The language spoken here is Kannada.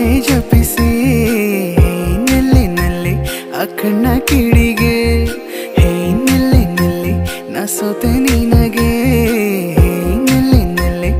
ನಿನ್ನೆ ಜಪಿಸಿ ನಲ್ಲಿ ನಲ್ಲಿ ಅಕ್ಕಣ್ಣ ಕಿಡಿಗೆ ಹೇ ನಲ್ಲಿ ನಲ್ಲಿ ನಸೋತೆ ನಿನಗೆ ನಲ್ಲಿ ನಲ್ಲಿ